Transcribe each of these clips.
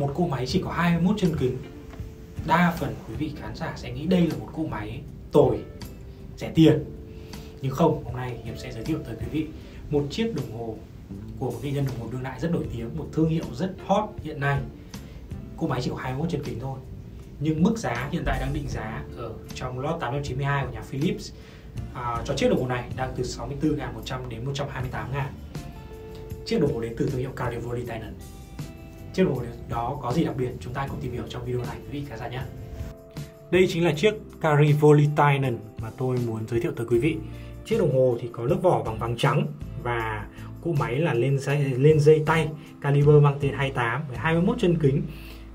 một cỗ máy chỉ có 21 chân kính. Đa phần quý vị khán giả sẽ nghĩ đây là một cỗ máy tồi rẻ tiền. Nhưng không hôm nay hiệp sẽ giới thiệu tới quý vị một chiếc đồng hồ của một nghệ nhân đồng hồ đương đại rất nổi tiếng một thương hiệu rất hot hiện nay. Cỗ máy chỉ có 21 chân kính thôi nhưng mức giá hiện tại đang định giá ở trong lot 892 của nhà Philips. À, cho chiếc đồng hồ này đang từ 64.100 đến 128.000 chiếc đồng hồ đến từ thương hiệu Carnivore Titan chiếc đồng hồ đó có gì đặc biệt chúng ta cùng tìm hiểu trong video này quý vị khán giả nhé đây chính là chiếc Carivoli Titan mà tôi muốn giới thiệu tới quý vị chiếc đồng hồ thì có lớp vỏ bằng vàng trắng và cỗ máy là lên dây, lên dây tay caliber mang tên 28 với 21 chân kính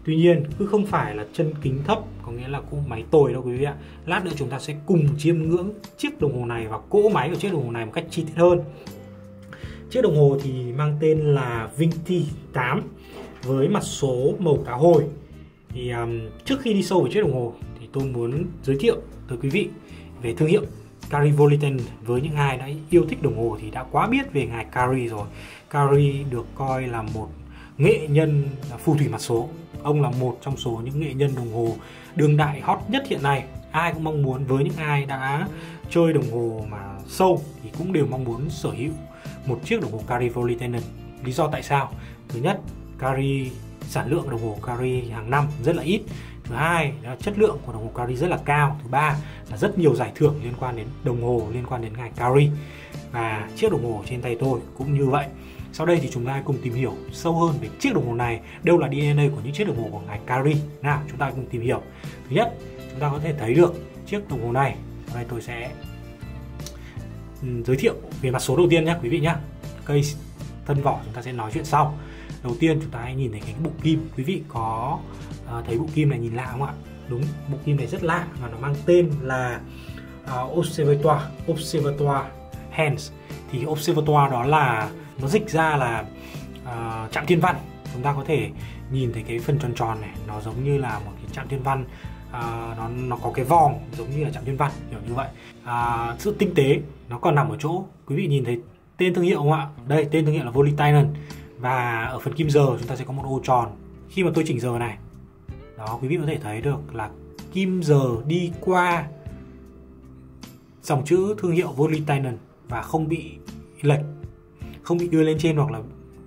Tuy nhiên cứ không phải là chân kính thấp có nghĩa là cỗ máy tồi đâu quý vị ạ. Lát nữa chúng ta sẽ cùng chiêm ngưỡng chiếc đồng hồ này và cỗ máy của chiếc đồng hồ này một cách chi tiết hơn. Chiếc đồng hồ thì mang tên là Vinti 8 với mặt số màu cá hồi. Thì um, trước khi đi sâu về chiếc đồng hồ thì tôi muốn giới thiệu tới quý vị về thương hiệu Cari Volitan với những ai đã yêu thích đồng hồ thì đã quá biết về ngài Cari rồi. Cari được coi là một nghệ nhân phù thủy mặt số. Ông là một trong số những nghệ nhân đồng hồ đương đại hot nhất hiện nay. Ai cũng mong muốn với những ai đã chơi đồng hồ mà sâu thì cũng đều mong muốn sở hữu một chiếc đồng hồ Cary Volitanen. Lý do tại sao? Thứ nhất, Carry sản lượng đồng hồ Carry hàng năm rất là ít. Thứ hai là chất lượng của đồng hồ Carry rất là cao. Thứ ba là rất nhiều giải thưởng liên quan đến đồng hồ liên quan đến ngài Carry Và chiếc đồng hồ trên tay tôi cũng như vậy. Sau đây thì chúng ta cùng tìm hiểu sâu hơn về chiếc đồng hồ này, đâu là DNA của những chiếc đồng hồ của ngài Carry. Nào, chúng ta cùng tìm hiểu. Thứ nhất, chúng ta có thể thấy được chiếc đồng hồ này. Hôm nay tôi sẽ ừ, giới thiệu về mặt số đầu tiên nhé quý vị nhé. Cây thân vỏ chúng ta sẽ nói chuyện sau. Đầu tiên chúng ta hãy nhìn thấy cái bộ kim. Quý vị có uh, thấy bộ kim này nhìn lạ không ạ? Đúng, bộ kim này rất lạ và nó mang tên là uh, Observatoire, Observatoire Hands. Thì Observatoire đó là nó dịch ra là uh, trạm thiên văn chúng ta có thể nhìn thấy cái phần tròn tròn này nó giống như là một cái trạm thiên văn à, nó nó có cái vòng giống như là trạm thiên văn kiểu như vậy à, sự tinh tế nó còn nằm ở chỗ quý vị nhìn thấy tên thương hiệu không ạ đây tên thương hiệu là Volitainen và ở phần kim giờ chúng ta sẽ có một ô tròn. Khi mà tôi chỉnh giờ này, đó, quý vị có thể thấy được là kim giờ đi qua dòng chữ thương hiệu Volitainen và không bị lệch, không bị đưa lên trên hoặc là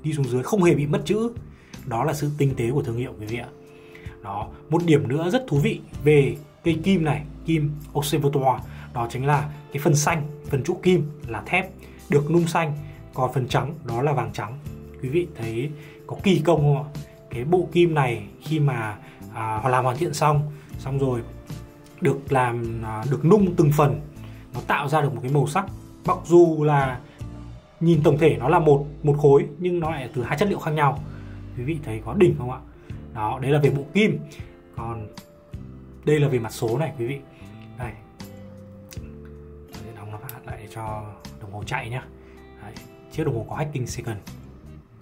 đi xuống dưới, không hề bị mất chữ. Đó là sự tinh tế của thương hiệu, quý vị ạ. Đó, một điểm nữa rất thú vị về cây kim này, kim Observatoire đó chính là cái phần xanh, phần trụ kim là thép, được nung xanh, còn phần trắng đó là vàng trắng quý vị thấy có kỳ công không ạ? Cái bộ kim này khi mà à, làm hoàn thiện xong xong rồi được làm à, được nung từng phần nó tạo ra được một cái màu sắc. Mặc dù là nhìn tổng thể nó là một một khối nhưng nó lại từ hai chất liệu khác nhau. Quý vị thấy có đỉnh không ạ? Đó đấy là về bộ kim. Còn đây là về mặt số này quý vị. Đây. Đóng nó lại cho đồng hồ chạy nhá. Đấy. chiếc đồng hồ có hacking second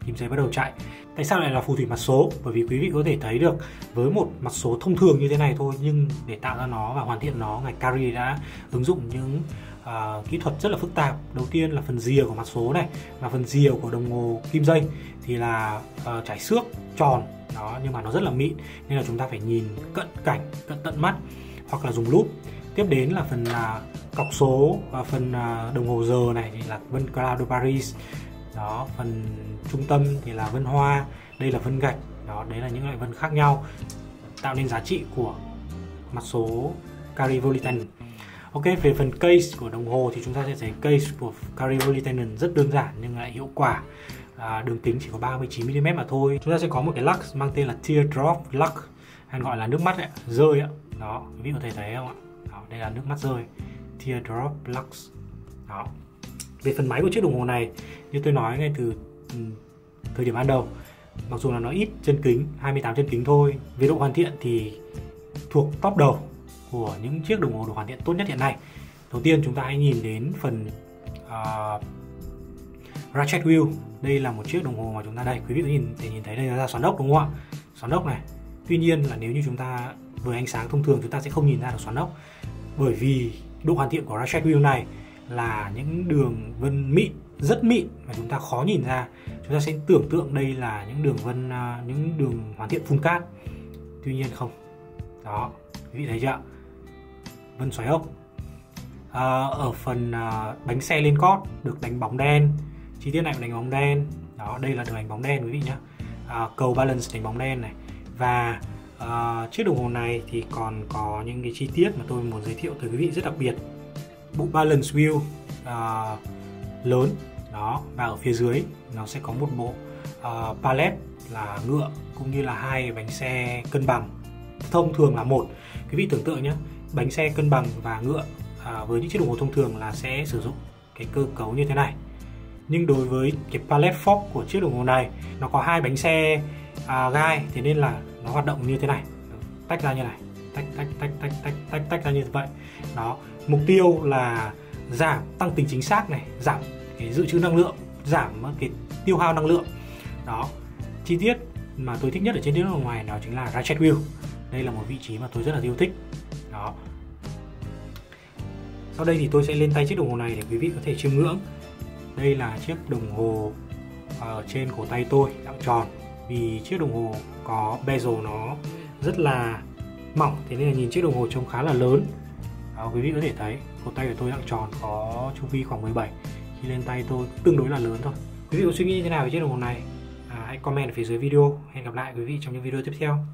kim dây bắt đầu chạy. Tại sao lại là phù thủy mặt số? Bởi vì quý vị có thể thấy được với một mặt số thông thường như thế này thôi nhưng để tạo ra nó và hoàn thiện nó ngài Cary đã ứng dụng những uh, kỹ thuật rất là phức tạp. Đầu tiên là phần rìa của mặt số này và phần rìa của đồng hồ kim dây thì là uh, trải xước tròn. Đó nhưng mà nó rất là mịn nên là chúng ta phải nhìn cận cảnh cận tận mắt hoặc là dùng lúp tiếp đến là phần uh, cọc số và phần uh, đồng hồ giờ này thì là vân Cloud de Paris đó phần trung tâm thì là vân hoa đây là vân gạch. Đó đấy là những loại vân khác nhau tạo nên giá trị của mặt số Carivolitan Ok, về phần case của đồng hồ thì chúng ta sẽ thấy case của Carivolitan rất đơn giản nhưng lại hiệu quả. À, đường kính chỉ có 39mm mà thôi. Chúng ta sẽ có một cái lux mang tên là teardrop lux hay gọi là nước mắt ấy, rơi ấy. đó quý vị có thể thấy không ạ? Đó, đây là nước mắt rơi. Teardrop lux đó về phần máy của chiếc đồng hồ này như tôi nói ngay từ ừ, thời điểm ban đầu mặc dù là nó ít chân kính 28 chân kính thôi về độ hoàn thiện thì thuộc top đầu của những chiếc đồng hồ được hoàn thiện tốt nhất hiện nay. Đầu tiên chúng ta hãy nhìn đến phần uh, ratchet wheel. Đây là một chiếc đồng hồ mà chúng ta đây quý vị có nhìn thể nhìn thấy đây là xoắn ốc đúng không ạ? Xoắn ốc này. Tuy nhiên là nếu như chúng ta với ánh sáng thông thường chúng ta sẽ không nhìn ra được xoắn ốc. Bởi vì độ hoàn thiện của ratchet wheel này là những đường vân mịn rất mịn mà chúng ta khó nhìn ra. Chúng ta sẽ tưởng tượng đây là những đường vân à, những đường hoàn thiện phun cát. Tuy nhiên không. Đó quý vị thấy chưa vân xoáy ốc. À, ở phần à, bánh xe lên cót được đánh bóng đen. Chi tiết này đánh bóng đen. Đó đây là đường đánh bóng đen quý vị nhé à, cầu balance đánh bóng đen này. Và à, chiếc đồng hồ này thì còn có những cái chi tiết mà tôi muốn giới thiệu tới quý vị rất đặc biệt bộ balance wheel uh, lớn. Đó và ở phía dưới nó sẽ có một bộ à, uh, pallet là ngựa cũng như là hai bánh xe cân bằng. Thông thường là một. Quý vị tưởng tượng nhé bánh xe cân bằng và ngựa à, với những chiếc đồng hồ thông thường là sẽ sử dụng cái cơ cấu như thế này. Nhưng đối với cái pallet fork của chiếc đồng hồ này nó có hai bánh xe à, gai thế nên là nó hoạt động như thế này. Tách ra như này. Tách tách tách tách tách tách tách ra như vậy. Đó mục tiêu là giảm tăng tính chính xác này, giảm cái dự trữ năng lượng, giảm cái tiêu hao năng lượng. Đó, chi tiết mà tôi thích nhất ở trên chiếc đồng hồ ngoài đó chính là ratchet wheel. Đây là một vị trí mà tôi rất là yêu thích. Đó. Sau đây thì tôi sẽ lên tay chiếc đồng hồ này để quý vị có thể chiêm ngưỡng. Đây là chiếc đồng hồ ở trên cổ tay tôi, dạng tròn. Vì chiếc đồng hồ có bezel nó rất là mỏng, thế nên là nhìn chiếc đồng hồ trông khá là lớn à, quý vị có thể thấy cổ tay của tôi dạng tròn có chu vi khoảng 17 khi lên tay tôi tương đối là lớn thôi. Quý vị có suy nghĩ như thế nào về chiếc đồng hồ này? À, hãy comment ở phía dưới video. Hẹn gặp lại quý vị trong những video tiếp theo.